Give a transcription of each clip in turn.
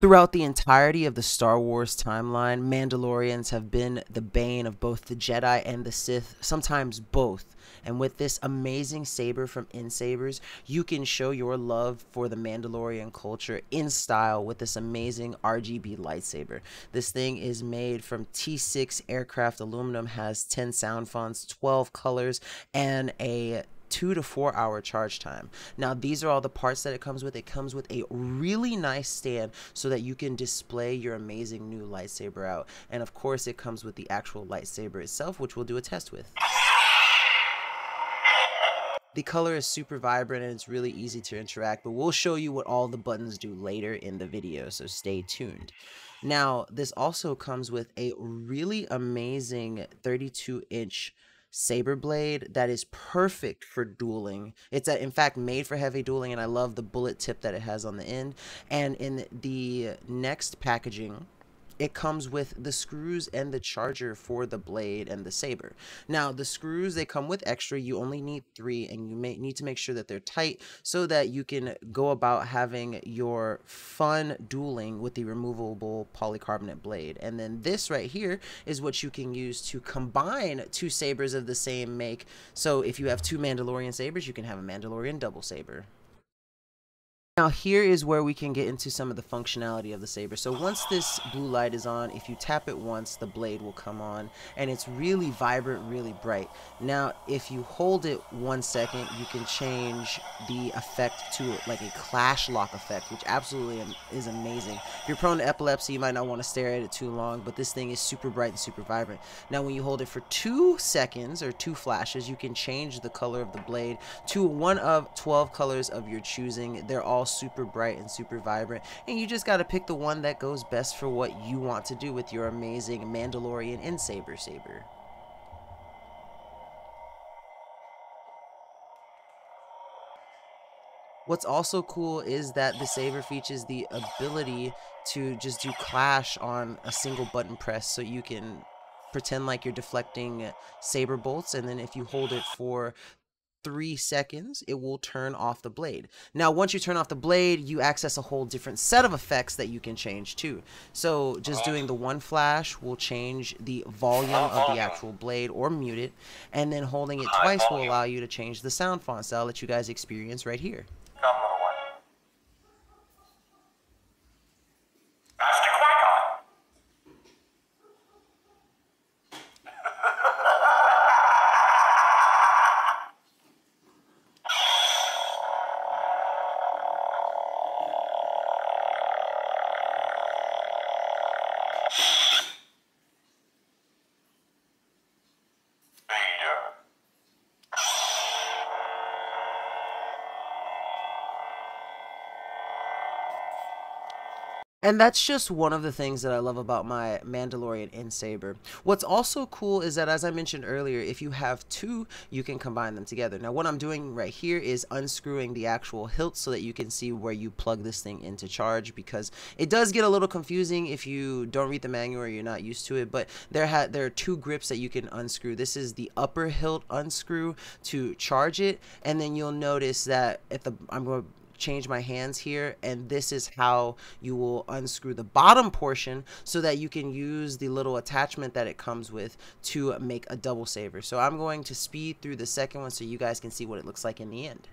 Throughout the entirety of the Star Wars timeline, Mandalorians have been the bane of both the Jedi and the Sith, sometimes both. And with this amazing saber from NSabers, you can show your love for the Mandalorian culture in style with this amazing RGB lightsaber. This thing is made from T6 aircraft aluminum, has 10 sound fonts, 12 colors, and a two to four hour charge time. Now, these are all the parts that it comes with. It comes with a really nice stand so that you can display your amazing new lightsaber out. And of course, it comes with the actual lightsaber itself, which we'll do a test with. The color is super vibrant and it's really easy to interact, but we'll show you what all the buttons do later in the video, so stay tuned. Now, this also comes with a really amazing 32 inch saber blade that is perfect for dueling. It's a, in fact made for heavy dueling, and I love the bullet tip that it has on the end. And in the next packaging, it comes with the screws and the charger for the blade and the saber. Now, the screws, they come with extra. You only need three, and you may need to make sure that they're tight so that you can go about having your fun dueling with the removable polycarbonate blade. And then this right here is what you can use to combine two sabers of the same make. So if you have two Mandalorian sabers, you can have a Mandalorian double saber. Now here is where we can get into some of the functionality of the saber. So once this blue light is on, if you tap it once, the blade will come on and it's really vibrant, really bright. Now if you hold it one second, you can change the effect to like a clash lock effect, which absolutely is amazing. If you're prone to epilepsy, you might not want to stare at it too long, but this thing is super bright and super vibrant. Now when you hold it for two seconds or two flashes, you can change the color of the blade to one of 12 colors of your choosing. They're all super bright and super vibrant and you just got to pick the one that goes best for what you want to do with your amazing Mandalorian NSaber saber. Saber. What's also cool is that the saber features the ability to just do clash on a single button press so you can pretend like you're deflecting saber bolts and then if you hold it for three seconds, it will turn off the blade. Now, once you turn off the blade, you access a whole different set of effects that you can change too. So just doing the one flash will change the volume of the actual blade or mute it. And then holding it twice will allow you to change the sound font style that you guys experience right here. And that's just one of the things that I love about my Mandalorian NSaber. What's also cool is that, as I mentioned earlier, if you have two, you can combine them together. Now, what I'm doing right here is unscrewing the actual hilt so that you can see where you plug this thing into charge because it does get a little confusing if you don't read the manual or you're not used to it. But there, ha there are two grips that you can unscrew. This is the upper hilt unscrew to charge it, and then you'll notice that at the I'm going to change my hands here and this is how you will unscrew the bottom portion so that you can use the little attachment that it comes with to make a double saber. So I'm going to speed through the second one so you guys can see what it looks like in the end.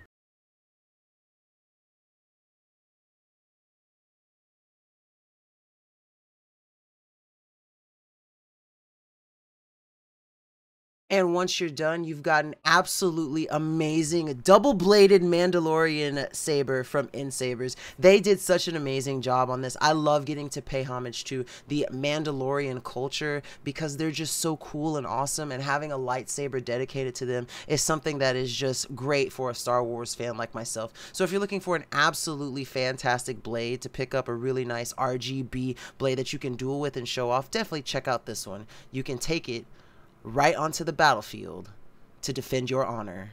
And once you're done, you've got an absolutely amazing double-bladed Mandalorian saber from NSabers. They did such an amazing job on this. I love getting to pay homage to the Mandalorian culture because they're just so cool and awesome. And having a lightsaber dedicated to them is something that is just great for a Star Wars fan like myself. So if you're looking for an absolutely fantastic blade to pick up a really nice RGB blade that you can duel with and show off, definitely check out this one. You can take it right onto the battlefield to defend your honor.